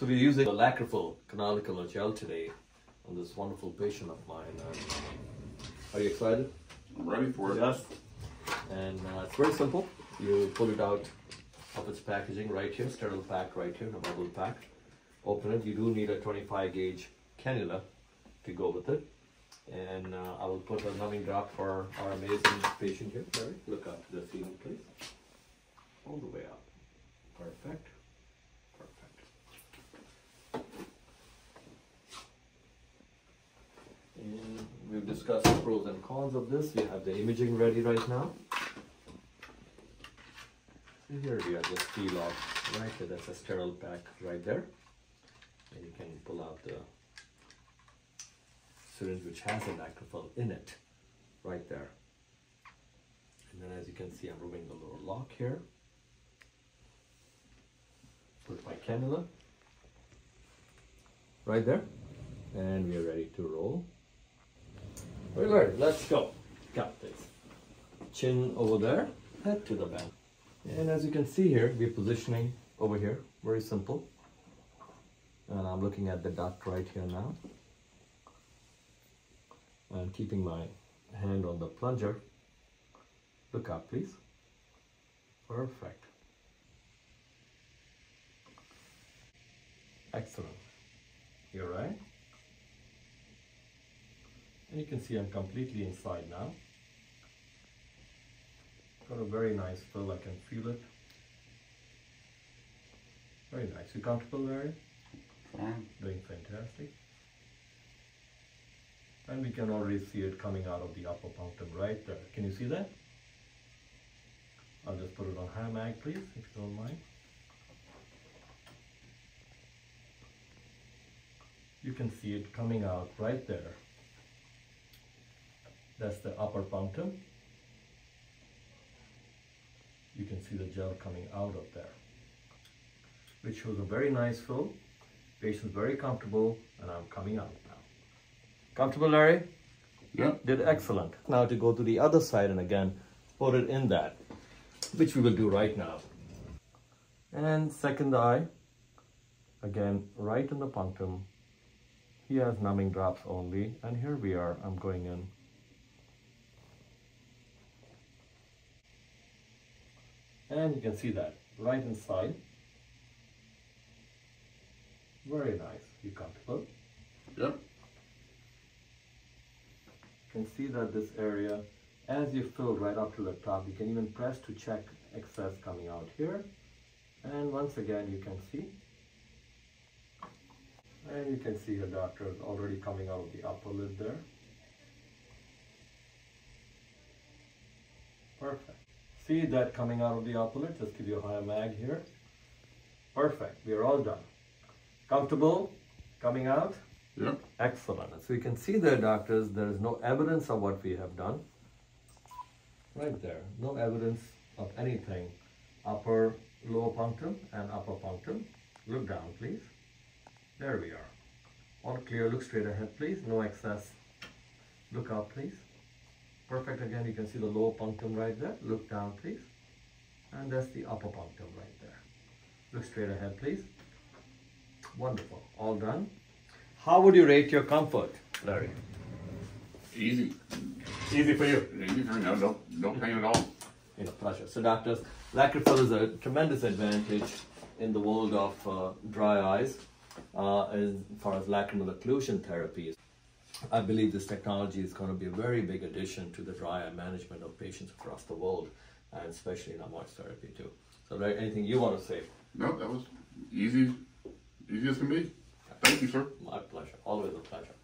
So we're using the Lacrifill canalicular gel today on this wonderful patient of mine. Uh, are you excited? I'm ready for it. Yes. And uh, it's very simple. You pull it out of its packaging right here, sterile pack right here, in a bubble pack. Open it. You do need a 25 gauge cannula to go with it. And uh, I will put a numbing drop for our amazing patient here. Larry, look up to the ceiling, please. All the way up. Perfect. Perfect. And the pros and cons of this. We have the imaging ready right now. So here we have the peel off right there. That's a sterile pack right there. And you can pull out the syringe which has a Lacrifill in it right there. And then as you can see, I'm removing the Luer lock here. Put my cannula right there. And we are ready to roll. Alright, let's go. Got this. Chin over there, head to the bend. And as you can see here, we're positioning over here, very simple. And I'm looking at the duct right here now. I'm keeping my hand on the plunger. Look up, please. Perfect. Excellent. You're right. And you can see I'm completely inside now. Got a very nice fill, I can feel it. Very nice. You comfortable, Larry? Fine. Doing fantastic. And we can already see it coming out of the upper punctum right there. Can you see that? I'll just put it on high mag, please, if you don't mind. You can see it coming out right there. That's the upper punctum. You can see the gel coming out of there, which shows a very nice fill. Patient's very comfortable, and I'm coming out now. Comfortable, Larry? Yeah. Did excellent. Now to go to the other side and again put it in that, which we will do right now. And second eye, again right in the punctum. He has numbing drops only, and here we are. I'm going in. And you can see that right inside. Very nice. You comfortable? Yep. You can see that this area, as you fill right up to the top, you can even press to check excess coming out here. And once again, you can see. And you can see the doctor is already coming out of the upper lid there. Perfect. See that coming out of the upper? Just give you a higher mag here. Perfect. We are all done. Comfortable? Coming out? Yep. Excellent. So you can see there, doctors, there is no evidence of what we have done. Right there. No evidence of anything. Upper, lower punctum and upper punctum. Look down, please. There we are. All clear. Look straight ahead, please. No excess. Look up, please. Perfect. Again, you can see the lower punctum right there. Look down, please. And that's the upper punctum right there. Look straight ahead, please. Wonderful. All done. How would you rate your comfort, Larry? Easy. Easy for you. Easy for me. No, no, no pain at all. You know, pleasure. So, doctors, Lacrifill is a tremendous advantage in the world of uh, dry eyes uh, as far as lacrimal occlusion therapy. I believe this technology is going to be a very big addition to the dry eye management of patients across the world, and especially in our therapy too. So, Larry, anything you want to say? No, that was easy, easy as can be. Thank you, sir. My pleasure. Always a pleasure.